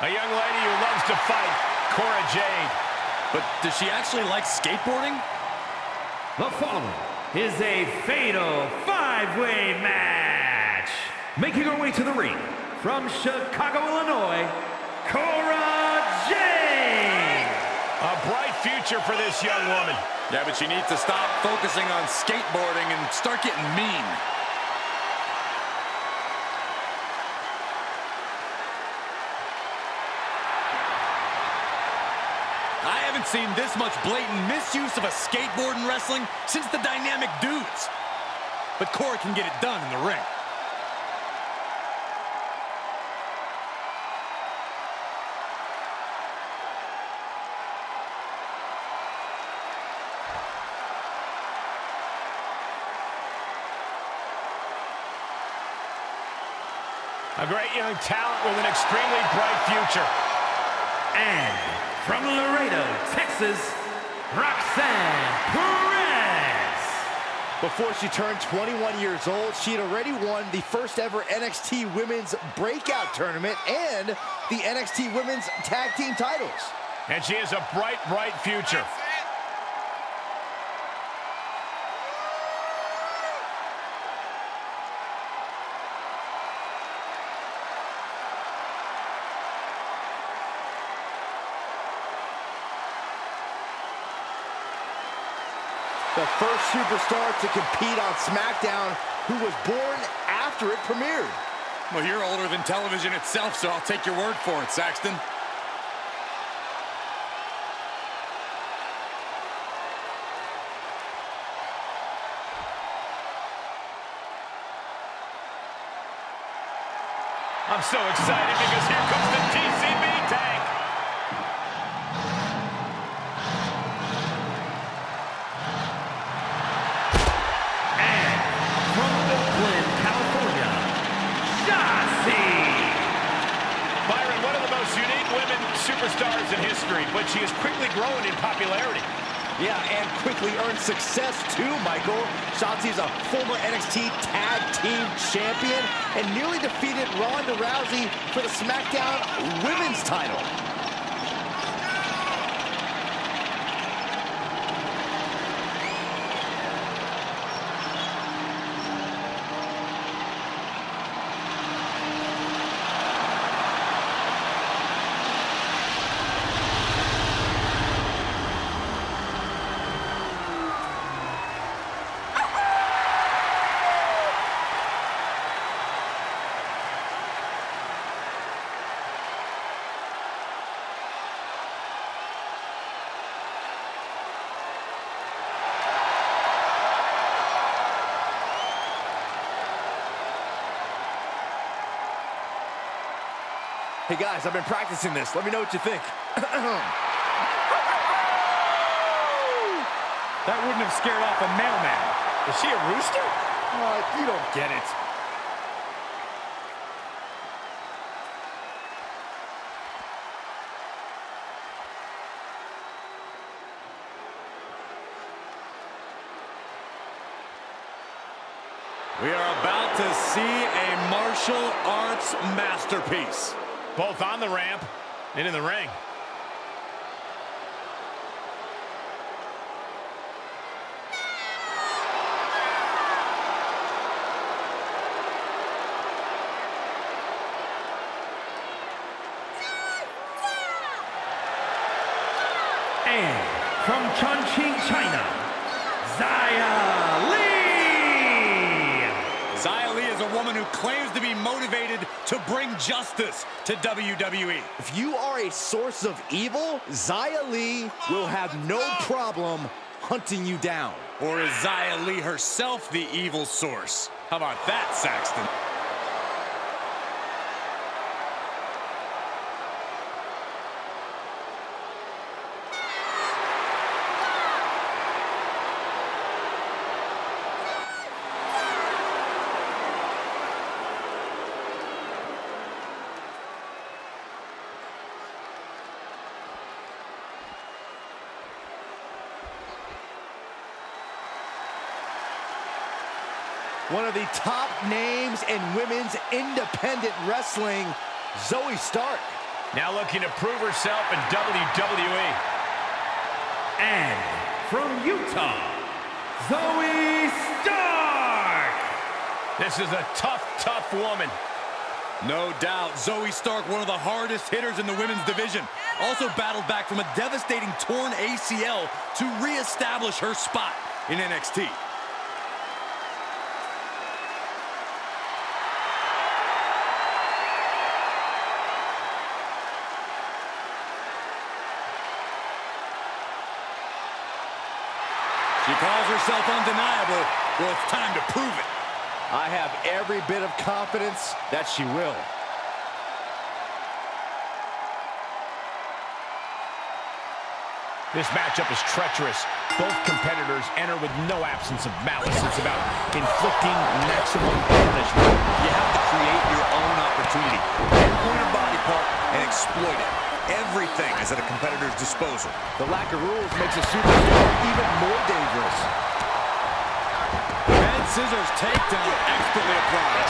A young lady who loves to fight, Cora Jade. But does she actually like skateboarding? The following is a fatal five-way match. Making her way to the ring from Chicago, Illinois, Cora Jade. A bright future for this young woman. Yeah, but she needs to stop focusing on skateboarding and start getting mean. I haven't seen this much blatant misuse of a skateboard in wrestling since the Dynamic Dudes. But Cora can get it done in the ring. A great young talent with an extremely bright future. And from Laredo, Texas, Roxanne Perez. Before she turned 21 years old, she had already won the first ever NXT Women's Breakout Tournament and the NXT Women's Tag Team titles. And she has a bright, bright future. The first superstar to compete on SmackDown who was born after it premiered. Well, you're older than television itself, so I'll take your word for it, Saxton. I'm so excited because here comes the TCB tank. Women superstars in history, but she is quickly growing in popularity. Yeah, and quickly earned success too, Michael. Shotzi is a former NXT Tag Team Champion and nearly defeated Ronda Rousey for the SmackDown Women's title. Guys, I've been practicing this. Let me know what you think. That wouldn't have scared off a mailman. Is she a rooster? Uh, you don't get it. We are about to see a martial arts masterpiece. Both on the ramp and in the ring. And from Chongqing, China, Xia is a woman who claims to be motivated to bring justice to WWE. If you are a source of evil, Xia Li will have no problem hunting you down. Or is Xia Li herself the evil source? How about that, Saxton? One of the top names in women's independent wrestling, Zoey Stark. Now looking to prove herself in WWE. And from Utah, Zoey Stark. This is a tough, tough woman. No doubt, Zoey Stark, one of the hardest hitters in the women's division. Also battled back from a devastating torn ACL to reestablish her spot in NXT. She calls herself undeniable. Well, it's time to prove it. I have every bit of confidence that she will. This matchup is treacherous. Both competitors enter with no absence of malice. It's about inflicting maximum punishment. You have to create your own opportunity. Pinpoint a body part and exploit it. Everything is at a competitor's disposal. The lack of rules makes a superstar even more dangerous. Head scissors takedown expertly applied.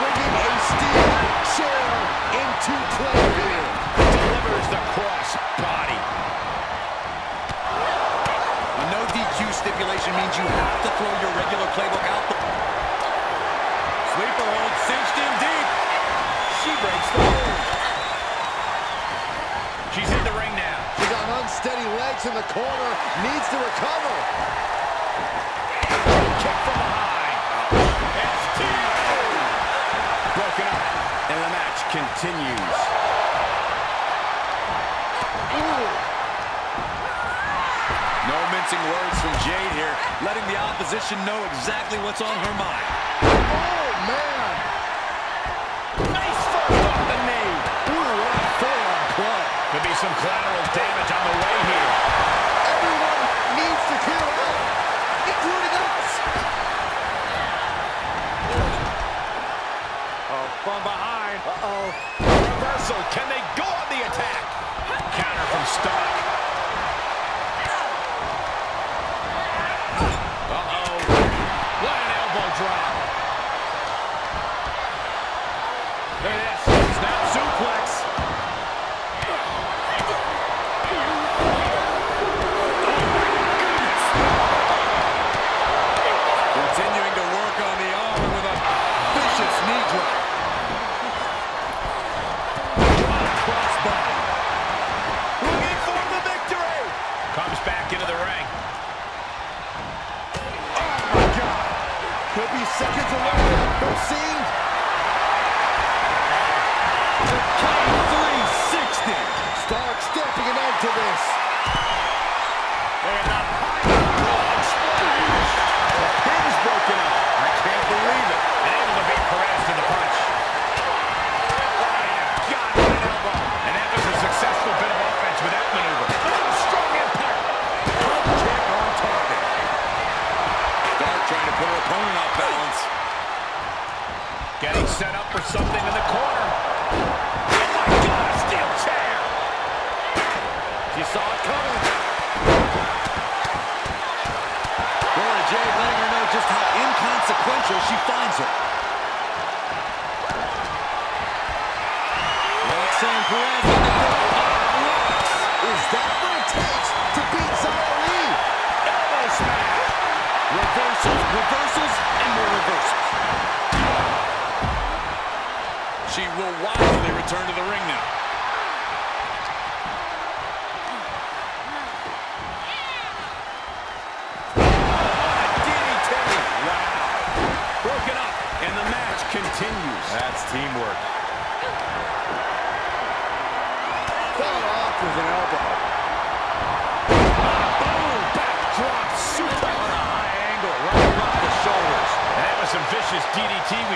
Bringing a steel chair into play here. Delivers the And the match continues. No mincing words from Jade here, letting the opposition know exactly what's on her mind. Oh, man. Nice first off the knee. Ooh, what a forearm club. Could be some collateral damage on the way here. Everyone needs to clear out, including us. Oh, from behind. Uh-oh. Reversal. Can they go on the attack? Counter from Stark. Just how inconsequential she finds her. Roxanne Perez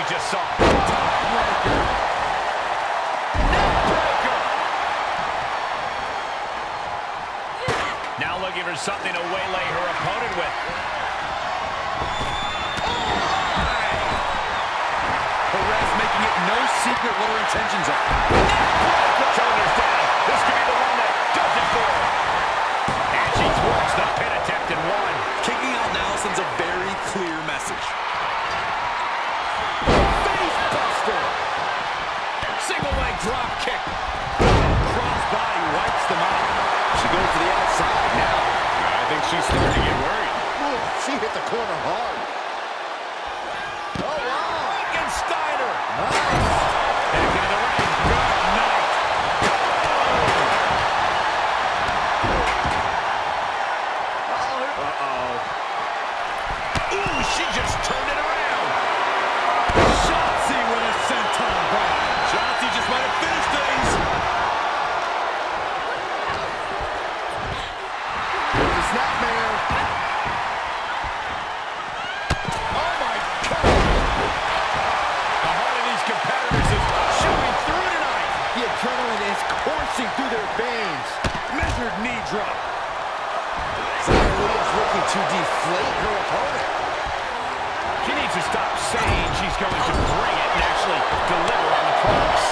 just saw. Measured knee drop. Li looking to deflate her opponent. She needs to stop saying she's going to bring it and actually deliver on the promise.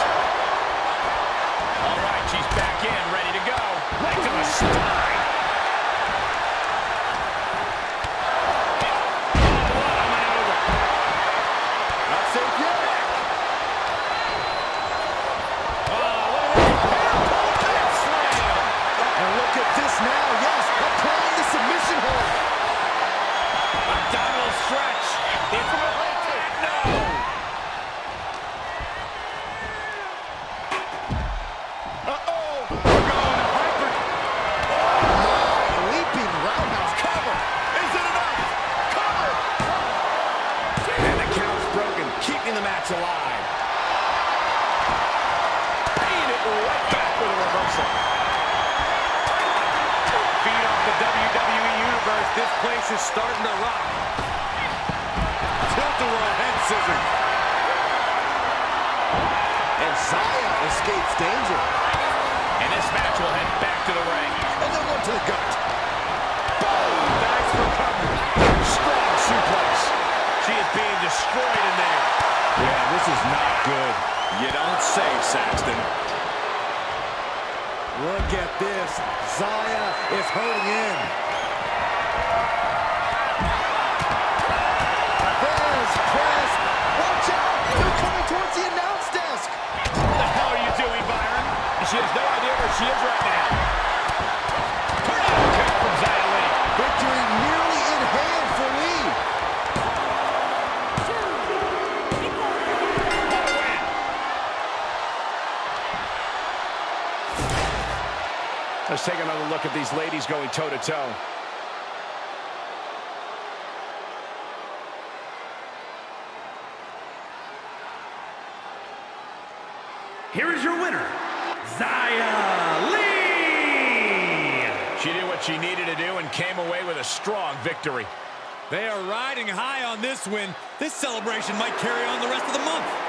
All right, she's back in, ready to go. Right to the spine. And Xia escapes danger. And this match will head back to the ring. Another one to the gut. Boom! Thanks for covering. Strong suplex. She is being destroyed in there. Yeah, this is not good. You don't say, Saxton. Look at this. Xia is hurting in. At these ladies going toe-to-toe. Here is your winner, Xia Li! She did what she needed to do and came away with a strong victory. They are riding high on this win. This celebration might carry on the rest of the month.